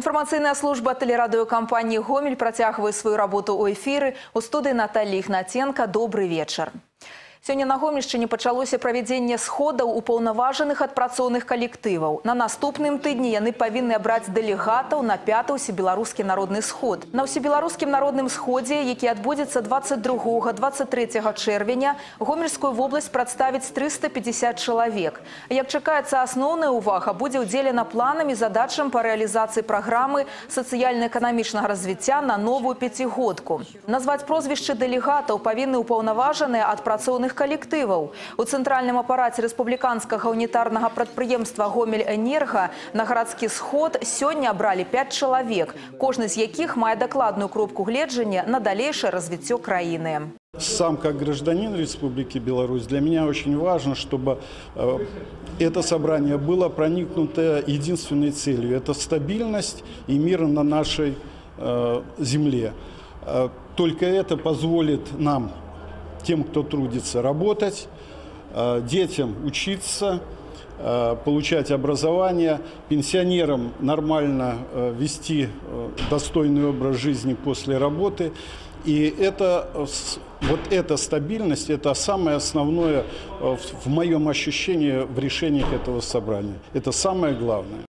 Інфармацыйная служба тэлерадыёкампаніі Гомель працягвае сваю работу ў эфіры. У студыі Наталі Ігнаценка добры вечар. Сёння на гомельшчыне пачалося правядзенне сходаў упаўнаважаных адпрацоўных калектываў. На наступным тыдні яны павінны абраць дэлегатаў на пяты ўсебеларускі народны сход. На ўсебеларускім народным сходзе, які адбудзецца 22-23 чэрвеня, гомельскую вобласць прадставіць 350 чалавек. Як чакаецца асноўная ўвага будзе ўдзелена планамі задачам па рэалізацыі праграмы сацыяльна-эканамічнага развіцця на новую пяцігодку. Назваць прозвішчы дэлегатаў павінны ўпаўнаважаныя ад працоўных працоўных калектываў. У цэнтральным апараце рэспубліканскага унітарнага прадпрыемства Гомель-Энерга на гарадскі сход сёння абралі 5 чалавек, кожны з якіх мае дакладную кропку гледжання на далейшае развіццё краіны. Сам как гражданин Республики Беларусь, для меня очень важно, чтобы э, это собрание было проникнуто единственной целью. Это стабильность и мир на нашей э, земле. Э, только это позволит нам тем, кто трудится, работать, э, детям учиться, э, получать образование, пенсионерам нормально э, вести достойный образ жизни после работы. И это, вот эта стабильность, это самое основное в моем ощущении в решениях этого собрания. Это самое главное.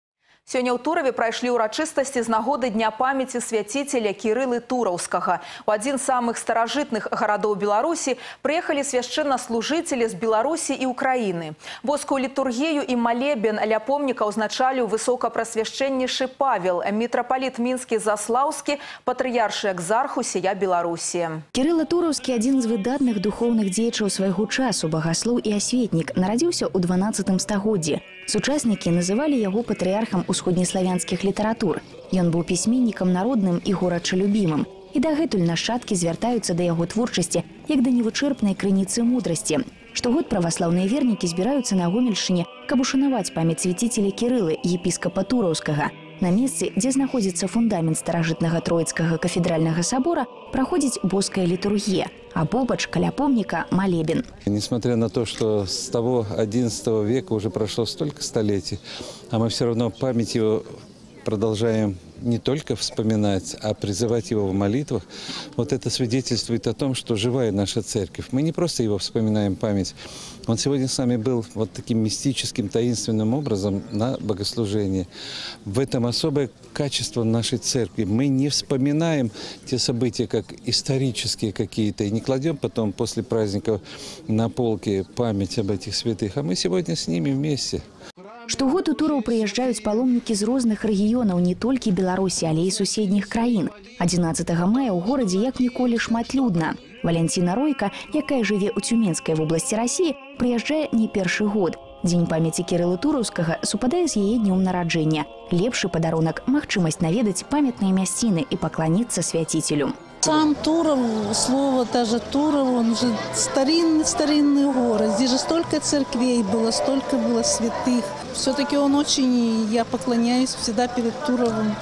Сёння ў тураве прайшлі ўрачыстасці з нагоды дня памяці свяціцеля кірылы тураўскага. У адзін з самых старажытных гарадоў Беларусі прыехалі свяшчэннаслужыцелі з Беларусі і Украіны. Боскую літургію і малебен ля помніка ўзначалі ў высокапрасвяшчэннейшы Павел, мітрапаліт мінскі заслаўскі, патрыяршы экзарху сія Беларусі. Кірыла Тураўскі адзін з выдатных духоўных дзеячаў свайго часу, багаслоў і асветнік, нарадзіўся ў 12 стагоддзі. Сучаснікі называлі яго патрыярхам усходнеславянскіх літаратур. Ён быў пісьменнікам народным і горачалюбімым. І дагэтуль нашчадкі звяртаюцца да яго творчасці як да невычэрпнай крыніцы мудрасці. Штогод праваслаўныя вернікі збіраюцца на гомельшыне, каб ушанаваць памяць свяціцеля кірылы епіскапа тураўскага. На месцы, дзе знаходзіцца фундамент старажытнага троіцкага кафедральнага сабора, праходзіць боская літургія, а побач каля помніка малебен. Несмотря на то, что с того 11 века уже прошло столько столетий, а мы все равно память его продолжаем не только вспоминать, а призывать его в молитвах, вот это свидетельствует о том, что живая наша церковь. Мы не просто его вспоминаем память, он сегодня с нами был вот таким мистическим, таинственным образом на богослужении. В этом особое качество нашей церкви. Мы не вспоминаем те события как исторические какие-то и не кладем потом после праздников на полке память об этих святых, а мы сегодня с ними вместе. Штогод у тураў прыязджаюць паломнікі з розных рэгіёнаў не толькі Беларусі, але і суседніх краін. 11 мая ў горадзе як ніколі шматлюдна. Валянціна Ройка, якая жыве ў цюменскай вобласці рассіі, прыязджае не першы год. Дзень памяці кірылы тураўскага супадае з яе днём нараджэння. Лепшы падарунак магчымасць наведаць памятныя мясціны і пакланіцца свяціцелю. Сам Туров, слово даже Туров, он же старинный-старинный город. Здесь же столько церквей было, столько было святых. Все-таки он очень, я поклоняюсь всегда перед Туровым.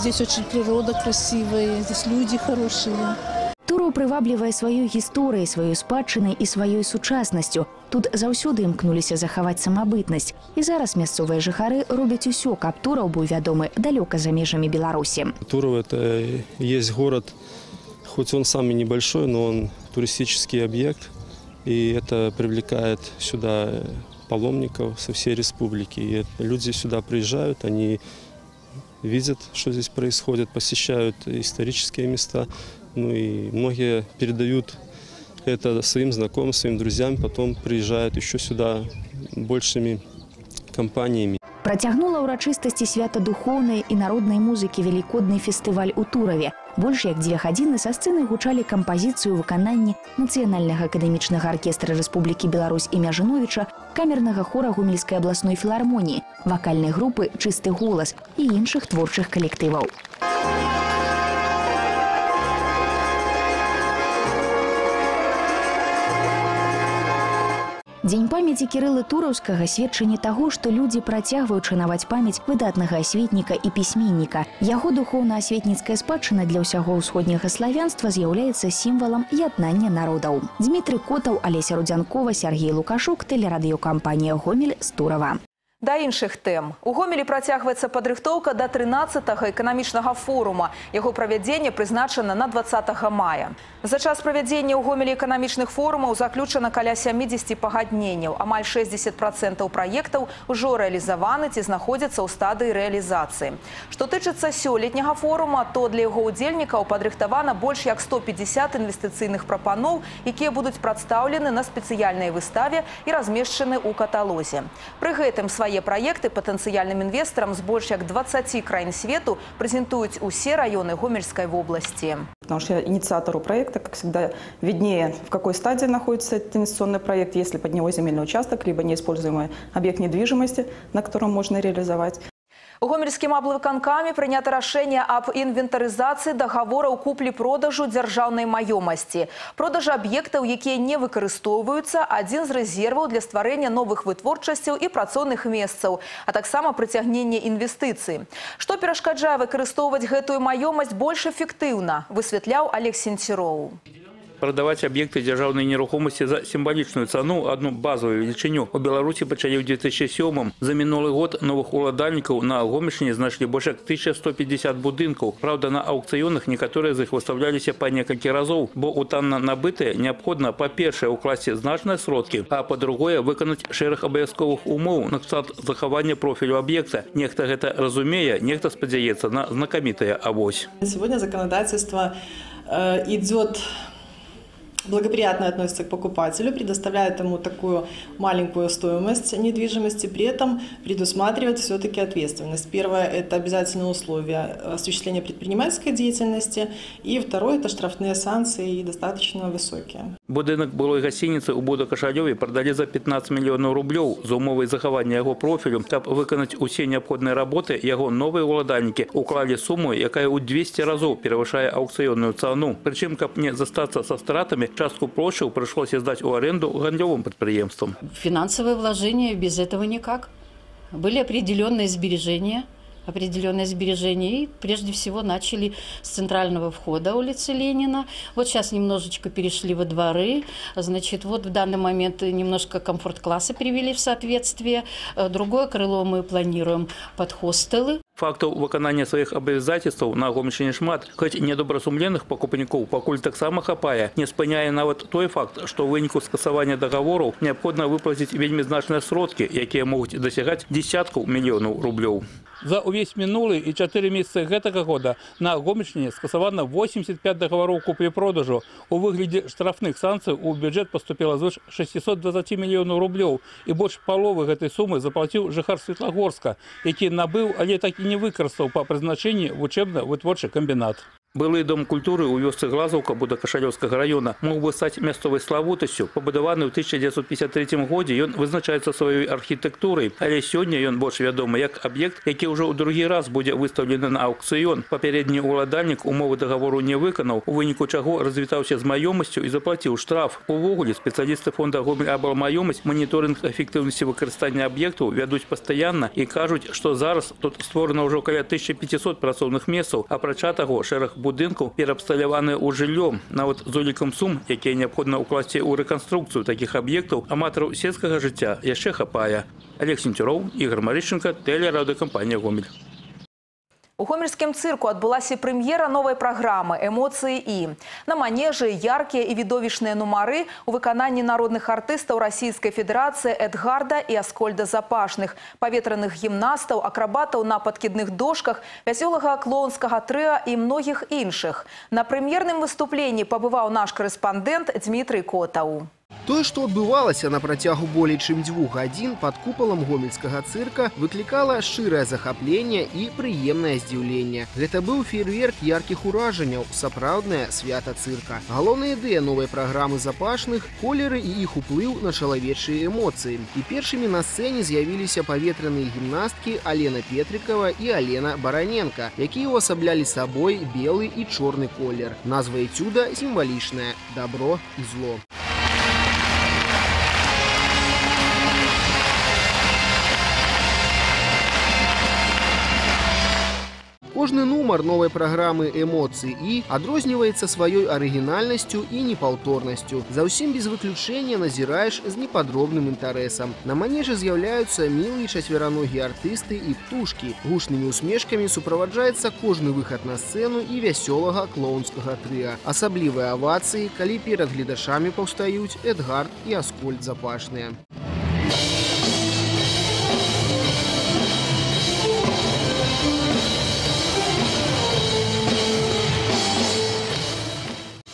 Здесь очень природа красивая, здесь люди хорошие. Туру прываблівае сваёй гісторыяй, сваёй спадчынай і сваёй сучаснасцю. Тут заўсёды імкнуліся захаваць самабытнасць. І зараз мясцовыя жыхары робяць усё, каб Тураў быў вядомы далёка за межамі Беларусі. Туров это есть город, хоть он самый небольшой, но он туристический объект. И это привлекает сюда паломников со всей республики. И люди сюда приезжают, они видят, что здесь происходит, посещают исторические места. Ну и многие передают это своим знакомым, своим друзьям, потом приезжают еще сюда большими компаниями. Працягнула ўрачыстасці свята духоўнай і народнай музыкі велікодны фестываль у тураве. Больш як дзве гадзіны са сцэны гучалі кампазіцыю выкананні нацыянальнага акадэмічнага аркестра Рэспублікі Беларусь імя Жновіча, камернага хора гумельскай абласной філармоніі, вакальнай групы чысты голас і іншых творчых калектываў. Дзень памяці кірылы тураўскага сведчанне таго, што людзі працягваюць шанаваць памяць выдатнага асветніка і пісьменніка. Яго духоўна-асветніцкая спадчына для ўсяго ўсходняга славянства з'яўляецца сімвалам яднання народаў. Дмітрый Котаў, Алеся Рудзянкова, Сергей Лукашук, тэлерадыёкампанія Гомель з Турава. Да іншых тэм. У Гомелі працягваецца падрыхтоўка да 13-го эканамічнага форума. Яго правядзенне прызначана на 20 мая. За час правядзення ў Гомелі эканамічных форумаў заключана каля 70 пагадненняў. Амаль 60% праектаў ужо рэалізаваны ці знаходзяцца ў стадыі рэалізацыі. Што тычыцца сёлетняга форума, то для яго ўдзельнікаў падрыхтавана больш як 150 інвестыцыйных прапаноў, якія будуць прадстаўлены на спецыяльнай выставе і размешчаны ў каталозе. Пры гэтым свае Свае праекты патэнцыяльным інвестарам з больш як 20 краін свету прэзентуюць усе раёны Гомельской области. Потому что инициатору проекта, как всегда, виднее, в какой стадии находится этот инвестиционный проект, если под него земельный участок, либо неиспользуемый объект недвижимости, на котором можно реализовать. Гомельскім аблвыканкамі прынята рашэнне аб інвентарызацыі дагавораў куплі-продажу дзяржаўнай маёмасці. Продажа аб'ектаў, якія не выкарыстоўваюцца, адзін з рэзерваў для стварэння новых вытворчасцяў і працоўных месцаў, а таксама прыцягнення інвестыцый. Што перашкаджае выкарыстоўваць гэтую маёмасць больш эфектыўна, высвятляў Алег Сенціроў продаваць аб'екты дзяржаўнай нерухомасці за сімвалічную цану одну базовую велічыню у беларусі пачалі ў 2007 за мінулы год новых уладальнікаў на гомельшыне знайшлі больш як 1150 будынкаў Праўда на аукцыёнах некаторыя з іх выставляліся па некалькі разоў бо у танна набытыя неабходна па-першае ў класе значныя сродкі а па-другое выканаць шэраг абавязковых умоў на кшталт захавання профілю аб'екта нехта гэта разумее нехта спадзяецца на знакамітая авось сегодня законодательство э, идет благоприятно относится к покупателю, предоставляет ему такую маленькую стоимость недвижимости, при этом предусматривает все-таки ответственность. Первое – это обязательное условие осуществления предпринимательской деятельности, и второе – это штрафные санкции и достаточно высокие. Будинок былой гостиницы у Буда Кашалёве продали за 15 миллионов рублей за умовой захования его профилю. Каб выполнить все необходимые работы, его новые уладальники уклали сумму, якая у 200 разов превышая аукционную цену. Причем, как не застаться со стратами, частку площади пришлось сдать у аренду гандлевым предприятиям. Финансовые вложения без этого никак. Были определенные сбережения – определенные сбережения. И прежде всего начали с центрального входа улицы Ленина. Вот сейчас немножечко перешли во дворы. Значит, вот в данный момент немножко комфорт-класса привели в соответствие. Э, другое крыло мы планируем под хостелы Фактаў выканання сваіх абавязацельстваў на гомельшчыне шмат, хоць недобрасумленных пакупнікоў пакуль таксама хапае, не спыняе нават той факт, што ў выніку скасавання дагавораў неабходна выплаціць вельмі значныя сродкі, якія могуць дасягаць десяткаў мільёнаў рублёў. За увесь мінулы і чатыры месяцы гэтага года на гомельшчыне скасавана 85 дагавораў куплі-продажу. У выглядзе штрафных санкцый у бюджэт паступіла звыш 620 мільёнаў рублёў і больш паловы гэтай сумы заплаціў жыхар Светлагорска, які набыў, але так і не выкарыстаў па прызначэнні вучэбна-вытворчы камбінат. Былы дом культуры ў вёсцы Глазаўка Будакашалёўскага района мог бы стаць мясцовай славутасцю. Пабудаваны ў 1953 годзе ён вызначаецца сваёй архітэктурай, але сёння ён больш вядомы як аб'ект, які ўжо ў другі раз будзе выстаўлены на аукцыён. Папярэдні ўладальнік умовы дагавору не выканаў, у выніку чаго развітаўся з маёмасцю і заплаціў штраф. Увогуле спецыялісты фонда Гомель Абал маёмасць маніторынг эфектыўнасці выкарыстання аб'ектаў вядуць пастаянна і кажуць, што зараз тут створана ўжо каля 1500 працоўных месцаў, апрача таго шэраг будынкаў пераабсталяваны ў жыллё нават з улікам сум якія неабходна ўкласці ў рэканструкцыю такіх аб'ектаў аматараў сельскага жыцця яшчэ хапае олег сенцюроў ігор марышченко тэлерадыокампанія гомель У Гомельском цирку отбылась и премьера новой программы «Эмоции и». На манеже яркие и видовищные нумары у выкананні народных артистов Российской Федерации Эдгарда и Аскольда Запашных, поветранных гимнастов, акробатов на подкидных дошках, веселого клоунского трыа и многих инших. На премьерном выступлении побывал наш корреспондент Дмитрий Котау. Тое, што адбывалася на працягу болей чым дзвюх гадзін пад купалам гомельскага цырка выклікала шчырае захапленне і прыемнае здзіўленне. Гэта быў фейерверк яркіх уражанняў, сапраўднае свята цырка. Галоўная ідэя новай праграмы запашных, колеры і іх уплыў на чалавечыя эмоцыі. І першымі на сцэне з'явіліся паветраныя гімнасткі Алена Петрыкова і Алена Бараненко, якія ўвасаблялі сабой белы і чорны колер. Назва эцюда сімвалічная дабро і зло. Кожны нумар новай праграмы эмоцыі і адрозніваецца сваёй арыгінальнасцю і непаўторнасцю. За ўсім без выключэння назіраеш з непадробным інтарэсам. На манежы з'яўляюцца мілыя чацвераногія артысты і птушкі. Гучнымі усмешкамі суправаджаецца кожны выхад на сцэну і вясёлага клоунскага трыа. Асаблівыя авацыі, калі перад гледашамі паўстаюць Эдгард і Аскольд Запашныя.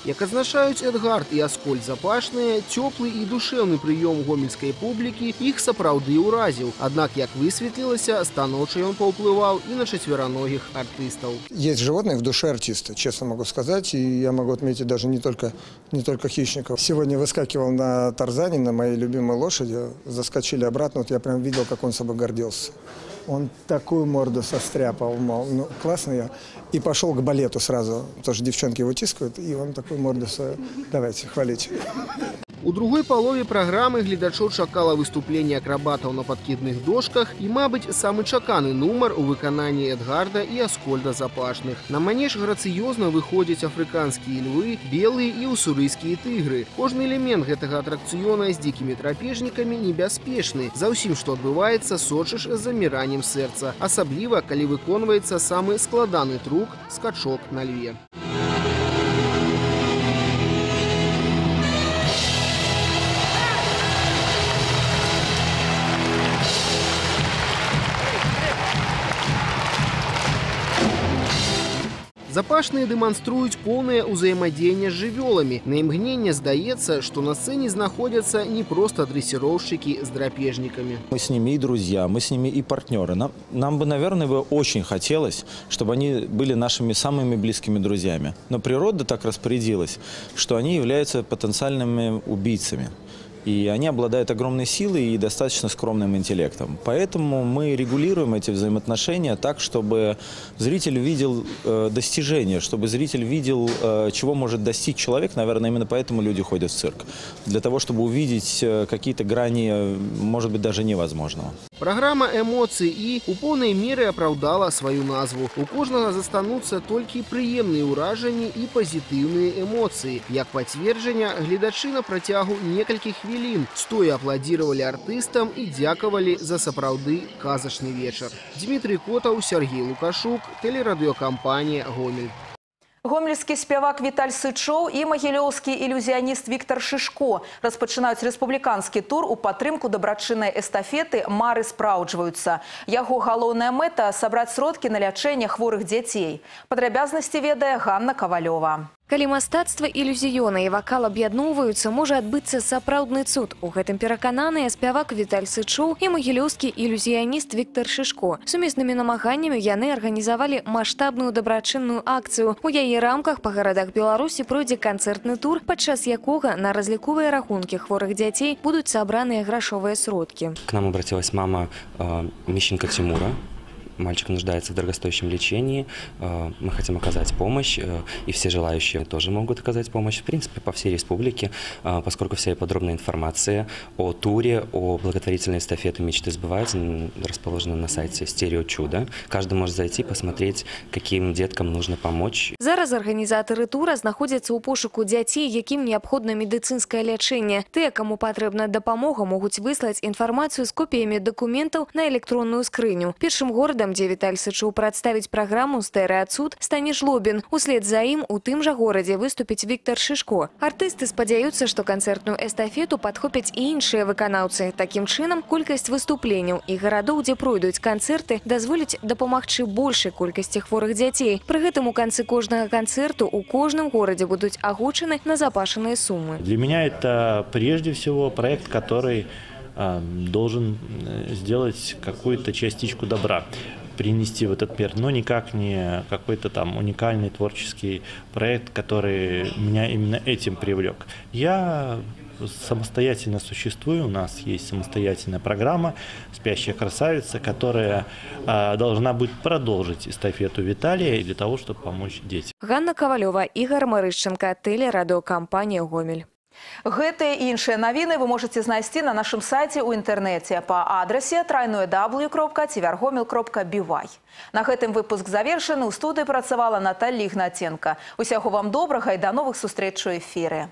Як адзначаюць Эдгард і Аскольд Запашныя, цёплы і душэўны прыём гомельскай публікі іх сапраўды ўразіў. Аднак, як высветлілася, станоўча ён паўплываў і на чацвераногіх артыстаў. Есть животные в душе артиста, честно могу сказать. И я могу отметить даже не только, не только хищников. Сегодня выскакивал на Тарзане, на моей любимой лошади. Заскочили обратно. Вот я прям видел, как он собой гордился. Он такую морду состряпал, мол, ну, классно я. И пошел к балету сразу, что девчонки его тискают, и он такую морду свою, давайте, хвалите. У другой палове праграмы гледачоў чакала выступленне акрабатаў на падкідных дошках і, мабыць, самы чаканы нумар у выкананні Эдгарда і Аскольда Запашных. На манеж грацыёзна выходзяць афрыканскія львы, белыя і ўсурыйскія тыгры. Кожны элемент гэтага атракцыёна з дзікімі трапежнікамі небяспечны. За ўсім, што адбываецца, сочыш з заміраннем сэрца, асабліва, калі выконваецца самы складаны трук скачок на льве. Запашныя дэманструюць поўнае ўзаемадзеянне з жывёламі. На імгненне здаецца, што на сцэне знаходзяцца не проста дрессировщики с драпежниками. Мы с ними и друзья, мы с ними и партнеры. Нам, нам бы, наверное, бы очень хотелось, чтобы они были нашими самыми близкими друзьями. Но природа так распорядилась, что они являются потенциальными убийцами. И они обладают огромной силой и достаточно скромным интеллектом. Поэтому мы регулируем эти взаимоотношения так, чтобы зритель видел э, достижения, чтобы зритель видел, э, чего может достичь человек. Наверное, именно поэтому люди ходят в цирк. Для того, чтобы увидеть э, какие-то грани, э, может быть, даже невозможного. Праграма эмоцый і у поўнай меры апраўдала сваю назву. У кожнага застануцца толькі прыемныя ўражанні і пазітыўныя эмоцыі. Як пацверджання, гледачы на працягу некалькіх хвілін стоя апладзіравалі артыстам і дзякавалі за сапраўды казачны вечар. Дмітрий Котаў, Сергей Лукашук, тэлерадыёкампанія Гомель. Гомельскі спявак Віталь Сычоў і магілёўскі ілюзіяніст Віктор Шышко распачынаюць рэспубліканскі тур у падтрымку дабрачыннай эстафеты мары спраўджваюцца. Яго галоўная мэта сабраць сродкі на лячэнне хворых дзяцей. Падрабязнасці ведае Ганна Кавалёва. Калі мастацтва ілюзіёна і вакал аб'ядноўваюцца, можа адбыцца сапраўдны цуд. У гэтым перакананыя спявак Віталь Сычоў і магілёўскі ілюзіяніст Віктор Шышко. Сумеснымі намаганнямі яны арганізавалі маштабную дабрачынную акцыю. У яе рамках па гарадах Беларусі пройдзе канцэртны тур, падчас якога на разліковыя рахункі хворых дзяцей будуць сабраныя грашовыя сродкі. К нам обратилась мама э, Мищенко Тимура. Мальчик нуждается в дорогостоящем лечении. Э, Мы хотим оказать помощь, э, и все желающие тоже могут оказать помощь. В принципе, по всей республике, э, поскольку вся подробная информация о туре, о благотворительной эстафете «Мечты сбываются» м, расположена на сайте «Стерео Чудо». Каждый может зайти, посмотреть, каким деткам нужно помочь. Зараз арганізатары тура знаходзяцца ў пошуку дзяцей, якім неабходна медыцынскае лячэнне. Тыя, каму патрэбна дапамога, могуць выслаць інфармацыю з копіямі дакументаў на электронную скрыню. Першым горадам, дзе Віталь Сычоў прадставіць праграму «Стэрэацуд», стане Жлобін. Услед за ім у тым жа горадзе выступіць Віктор Шышко. Артысты спадзяюцца, што канцэртную эстафету падхопяць і іншыя выканаўцы. Такім чынам, колькасць выступленняў і гарадоў, дзе пройдуць канцэрты, дазволіць дапамагчы большай колькасці хворых дзяцей. Пры гэтым у канцы кожнага канцэрту у кожным горадзе будуць агучаны назапашаныя сумы. Для меня это прежде всего проект, который а, должен э, сделать какую-то частичку добра принести в этот мир, но никак не какой-то там уникальный творческий проект, который меня именно этим привлек. Я самостоятельно существую, у нас есть самостоятельная программа «Спящая красавица», которая а, должна будет продолжить эстафету Виталия для того, чтобы помочь детям. Ганна Ковалева, Игорь Марышченко, телерадиокомпания «Гомель». Гэтыя і іншыя навіны вы можете знайсці на нашым сайце ў інтэрнэце па адрасе трайное w.цівяргомел.бівай. На гэтым выпуск завершаны ў студыі працавала Наталлі Ігнаценка. Усяго вам добрага і да новых сустрэч у эфіры.